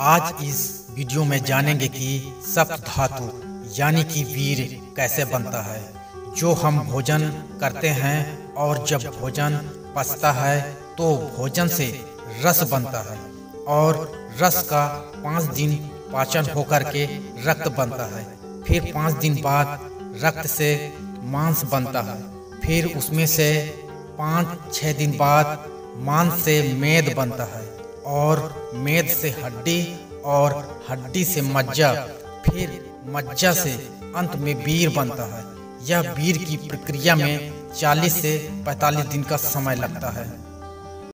आज इस वीडियो में जानेंगे कि सप्त धातु, यानी कि वीर, कैसे बनता है, जो हम भोजन करते हैं और जब भोजन पचता है तो भोजन से रस बनता है और रस का पाँच दिन पाचन होकर के रक्त बनता है। फिर पाँच दिन बाद रक्त से मांस बनता है। फिर उसमें से पाँच छः दिन बाद मांस से मेद बनता है। और मेद से हड्डी और हड्डी से मज्जा, फिर मज्जा से अंत में बीर बनता है। यह बीर की प्रक्रिया में 40 से 45 दिन का समय लगता है।